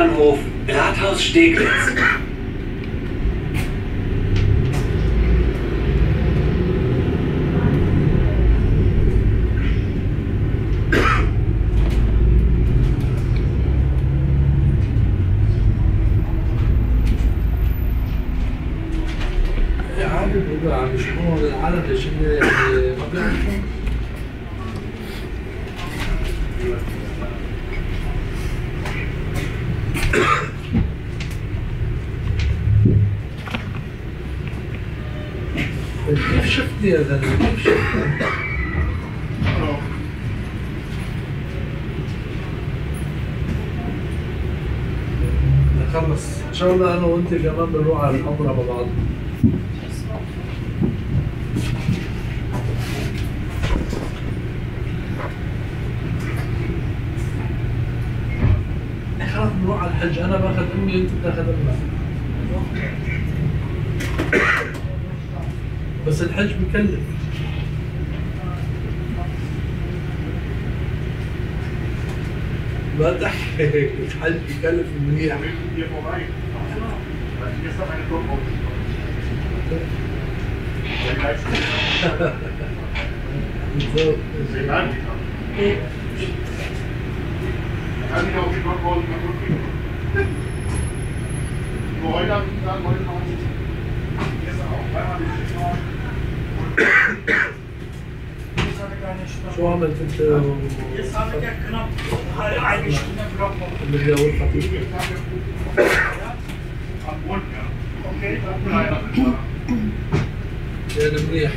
S- und U-Bahnhof Rathaus Steglitz. وانت كمان بنروح على الحمرة مع بعض. خلاص بنروح على الحج. أنا بأخذ أمي وانت بتأخذ أمك. بس الحج بكلف. ما تحكي. الحج بكلف منيح Kann ich auch die Kontrolle kaputt kriegen. Nur heute habe ich gesagt, heute machen wir gestern auch dreimal die Schicht Vorne bitte. Jetzt haben wir ja knapp halb eine Stunde gebraucht. Ja? Am Boden, ja. Okay, dann bleiben wir. Ja, dann wir.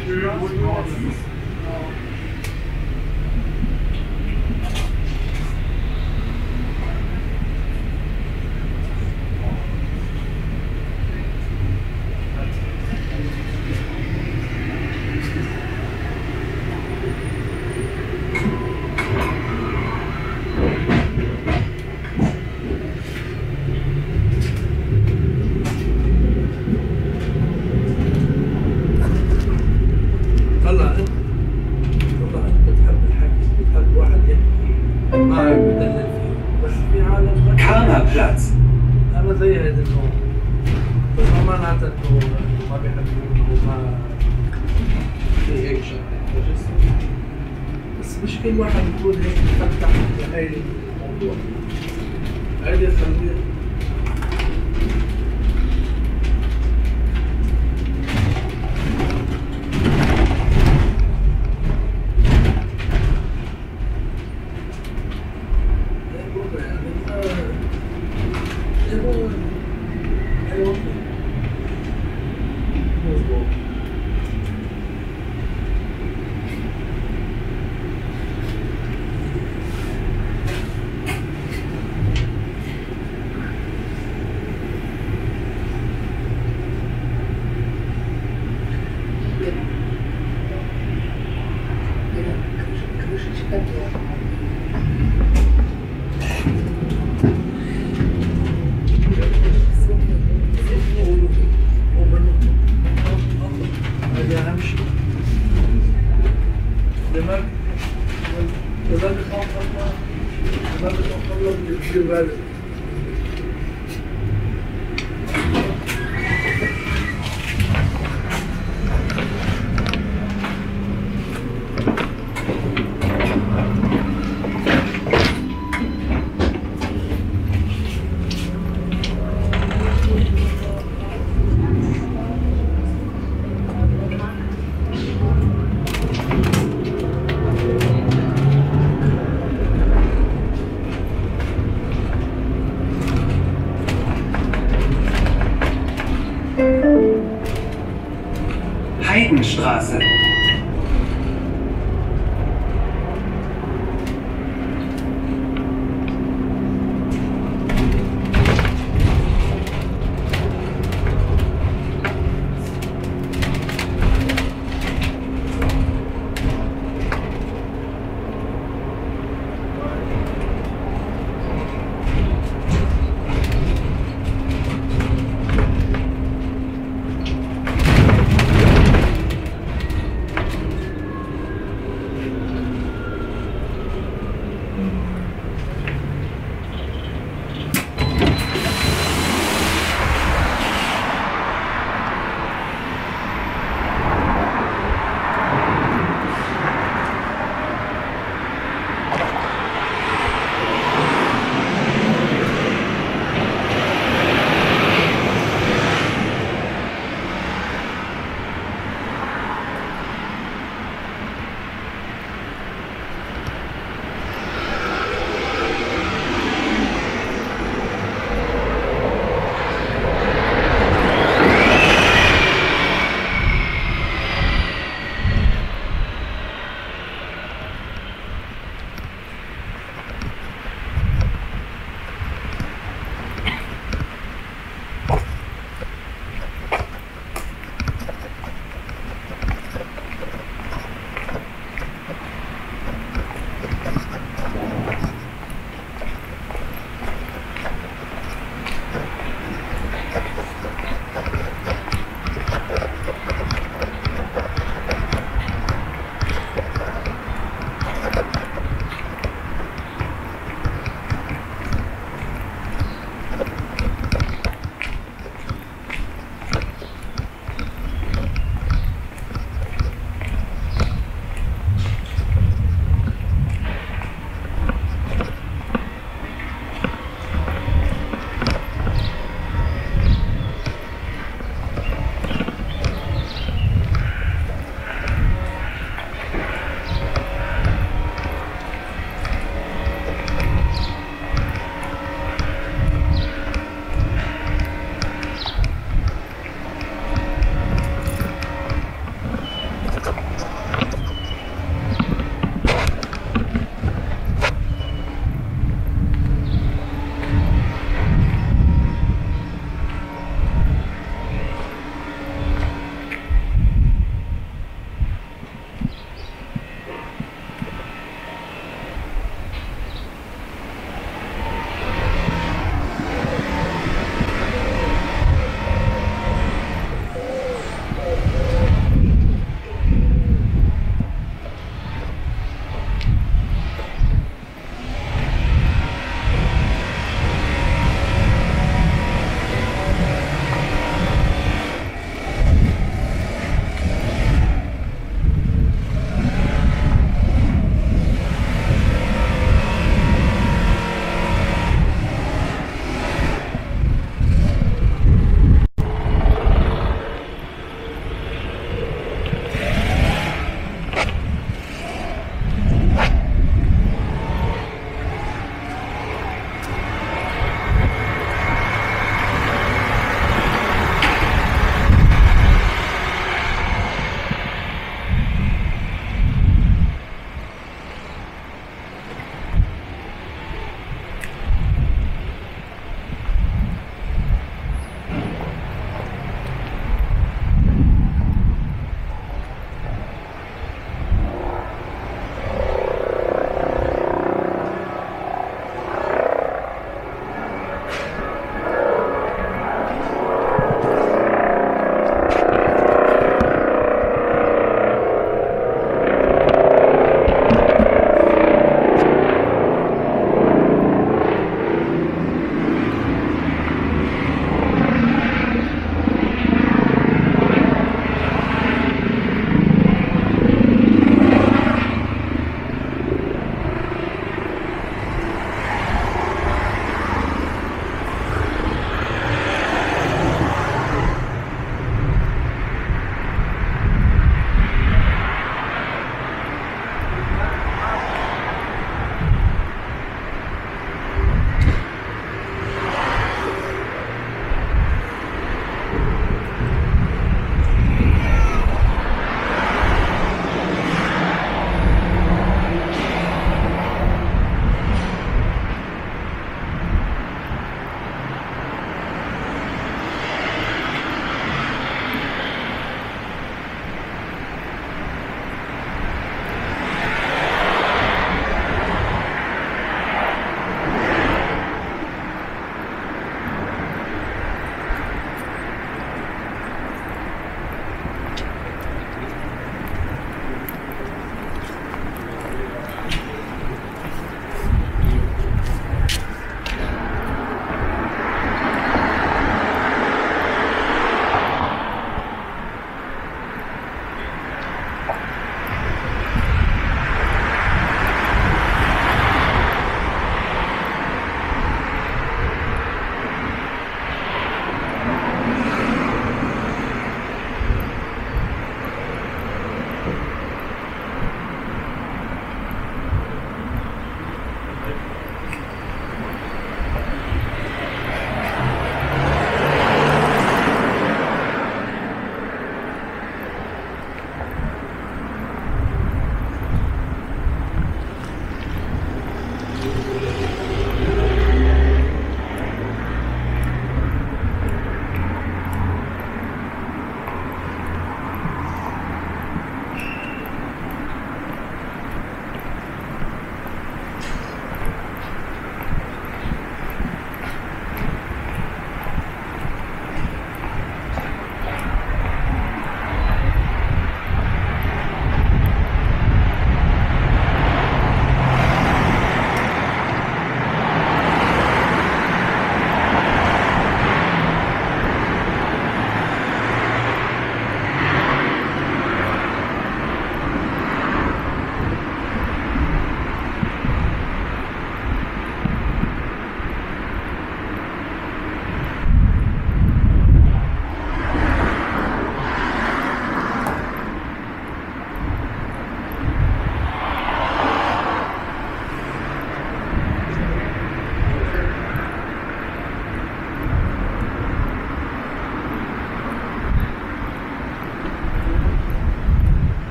啊！是。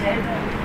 said.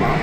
まあ、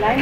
đấy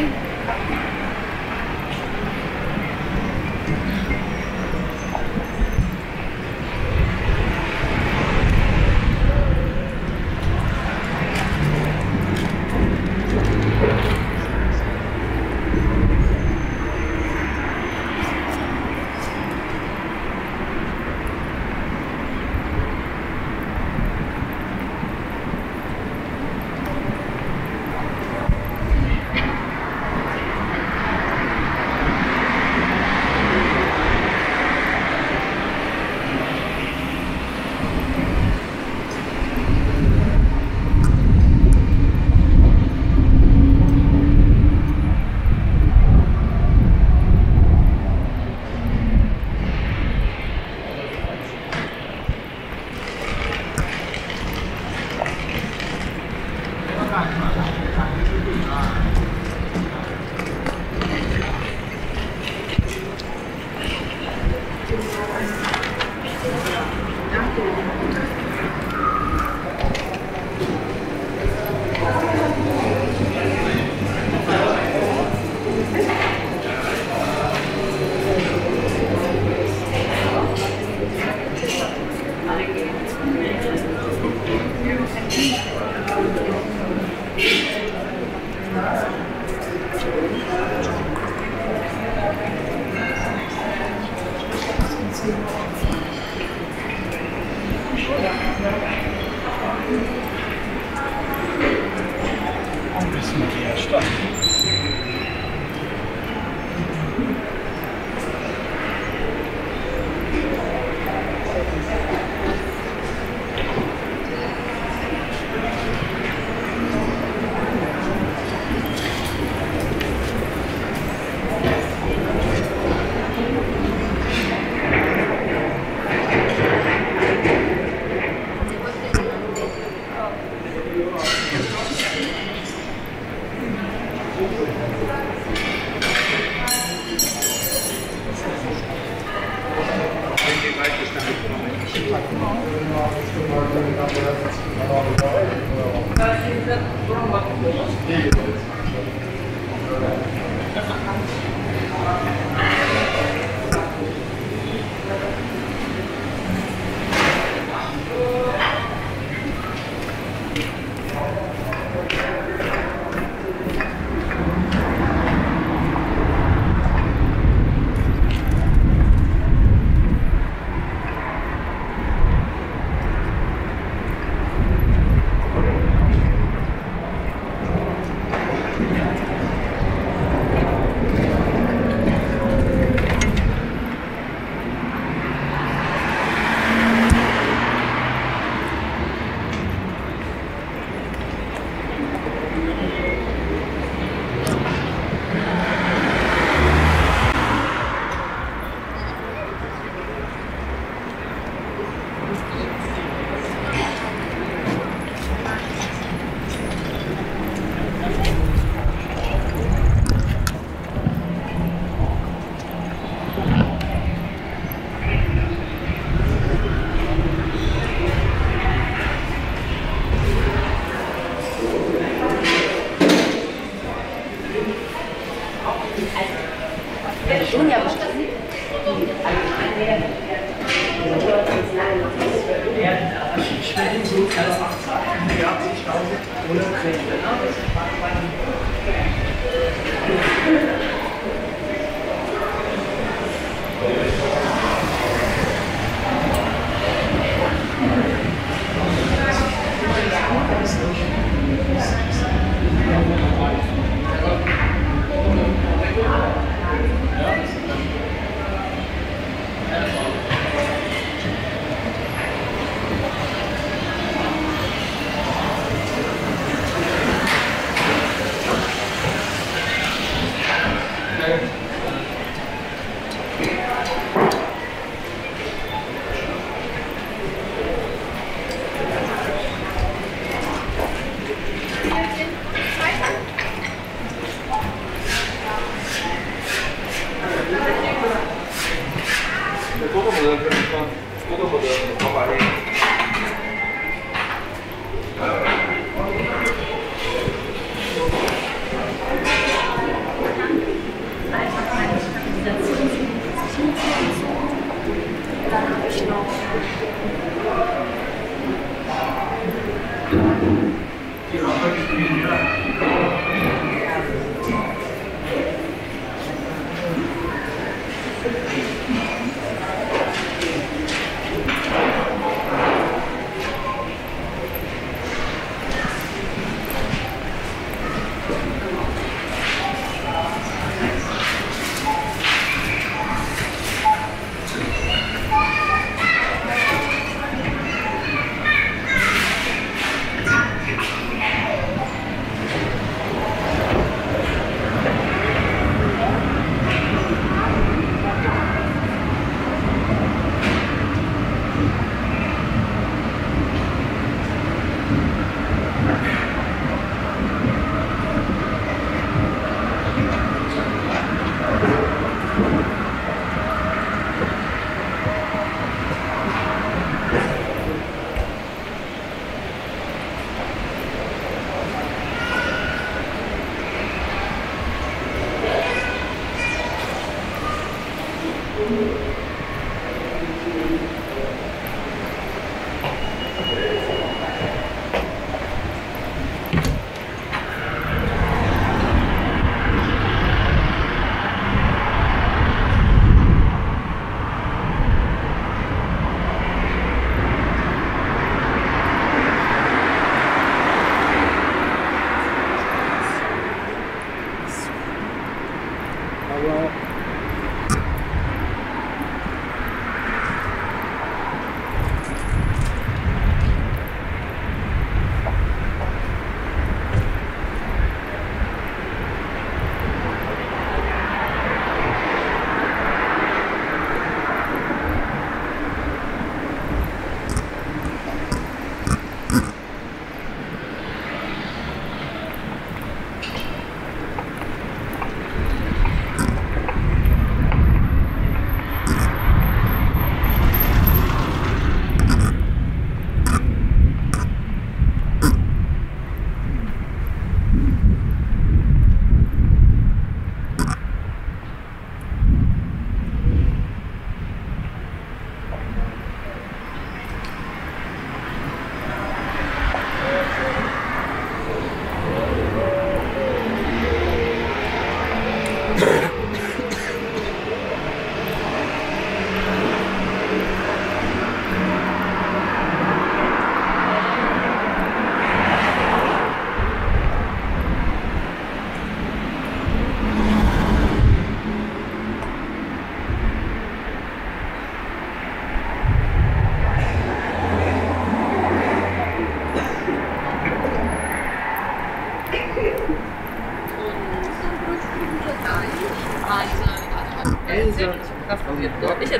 Well,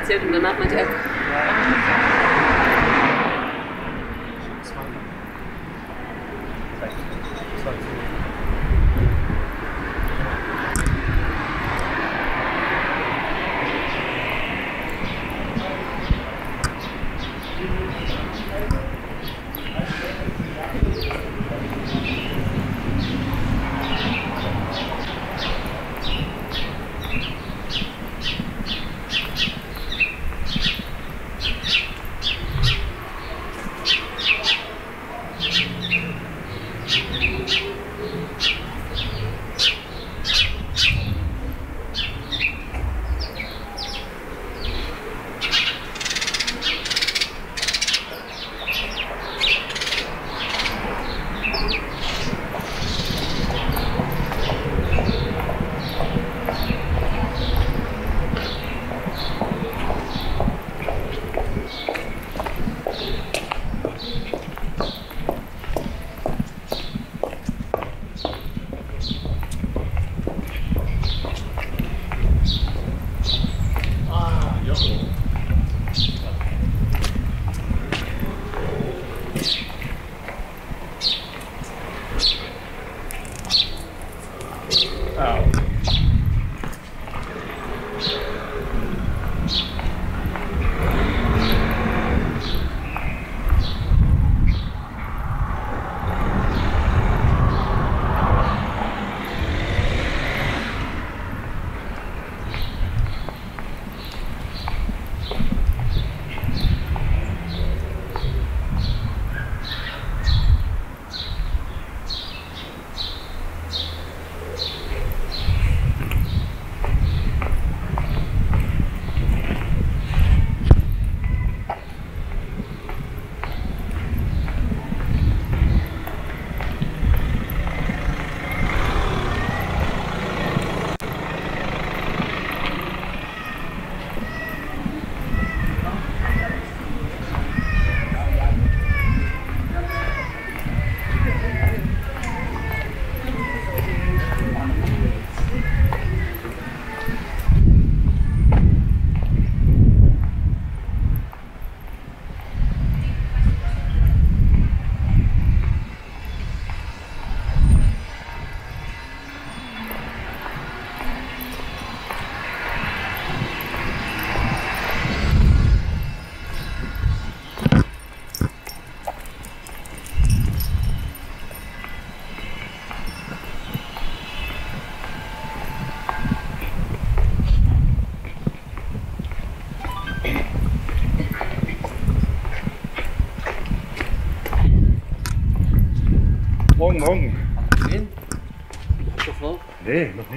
sevdim den Ahmet Er. Thank you.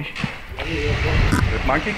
het mag.